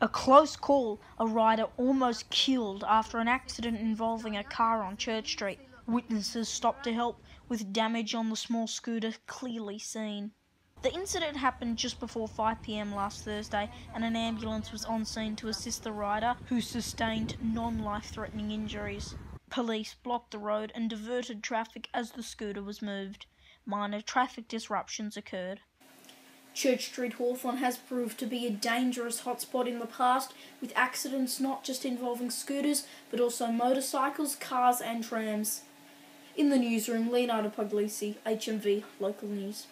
A close call. A rider almost killed after an accident involving a car on Church Street. Witnesses stopped to help, with damage on the small scooter clearly seen. The incident happened just before 5pm last Thursday, and an ambulance was on scene to assist the rider, who sustained non life threatening injuries. Police blocked the road and diverted traffic as the scooter was moved. Minor traffic disruptions occurred. Church Street Hawthorn has proved to be a dangerous hotspot in the past, with accidents not just involving scooters, but also motorcycles, cars, and trams. In the newsroom, Leonardo Puglisi, HMV Local News.